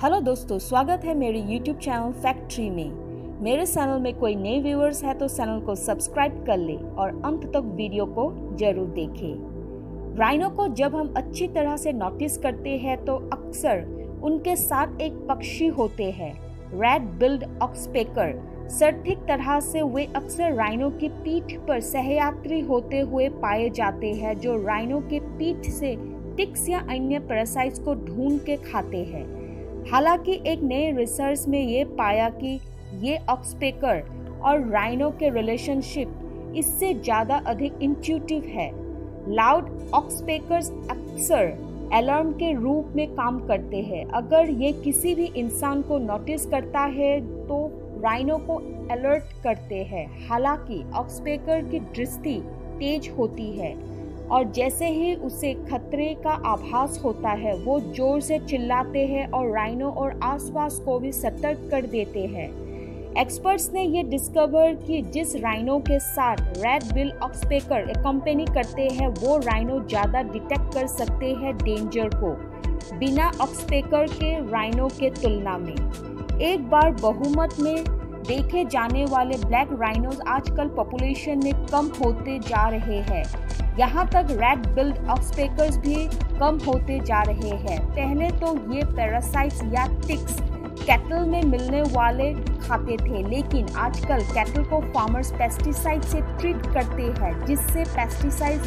Hello दोस्तों, स्वागत है मेरे यूट्यूब चैनल फैक्ट्री में। मेरे चैनल में कोई नए व्यूअर्स है तो चैनल को सब्सक्राइब कर ले और अंत तक वीडियो को ज़रूर देखें। राइनो को जब हम अच्छी तरह से नोटिस करते हैं तो अक्सर उनके साथ एक पक्षी होते हैं। रेड बिल्ड ऑक्सपेकर सटीक तरह से वे अक्सर राइनो की पीठ पर सहयात्री होते हुए पाए जाते हैं, जो राइनो के पीठ से टिक्स या अन्य पैरासाइट्स को ढूंढ के खाते हैं। हालाँकि एक नए रिसर्च में ये पाया कि ये ऑक्सपेकर और राइनो के रिलेशनशिप इससे ज़्यादा अधिक इंट्यूटिव है। लाउड ऑक्सपेकर्स अक्सर अलार्म के रूप में काम करते हैं। अगर ये किसी भी इंसान को नोटिस करता है तो राइनो को अलर्ट करते हैं। हालाँकि ऑक्सपेकर की दृष्टि तेज होती है। और जैसे ही उसे खतरे का आभास होता है, वो ज़ोर से चिल्लाते हैं और राइनो और आसपास को भी सतर्क कर देते हैं। एक्सपर्ट्स ने ये डिस्कवर कि जिस राइनो के साथ रेड बिल ऑक्सपेकर कंपनी करते हैं, वो राइनो ज़्यादा डिटेक्ट कर सकते हैं डेंजर को, बिना ऑक्सपेकर के राइनो के तुलना में। एक बार बहुमत में देखे जाने वाले ब्लैक राइनोज आजकल पॉपुलेशन में कम होते जा रहे हैं। यहाँ तक रेड बिल्ड ऑक्सपेकर्स भी कम होते जा रहे हैं। पहले तो ये पैरासाइट्स या टिक्स कैटल में मिलने वाले खाते थे, लेकिन आजकल कैटल को फार्मर्स पेस्टिसाइड से ट्रीट करते हैं, जिससे पेस्टिसाइड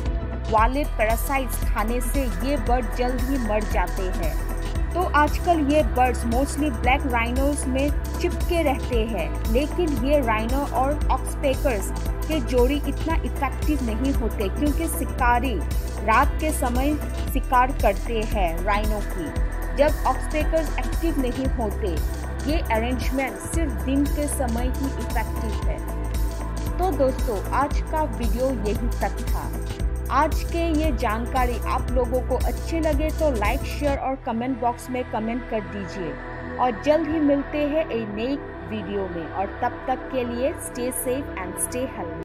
वाले पैरासाइट्स खाने से ये बर्ड जल्द ही मर जाते हैं। तो आजकल ये बर्ड्स मोस्टली ब्लैक राइनोज में चिपके रहते हैं, लेकिन ये राइनो और ऑक्सपेकर्स के जोड़ी इतना इफ़ेक्टिव नहीं होते क्योंकि शिकारी रात के समय शिकार करते हैं राइनो की। जब ऑक्सपेकर्स एक्टिव नहीं होते, ये अरेंजमेंट सिर्फ़ दिन के समय ही इफ़ेक्टिव है। तो दोस्तों, आज का वीडियो यही तक था। आज के ये जानकारी आप लोगों को अच्छी लगे तो लाइक शेयर और कमेंट बॉक्स में कमेंट कर दीजिए। और जल्द ही मिलते हैं एक नई वीडियो में। और तब तक के लिए stay safe and stay healthy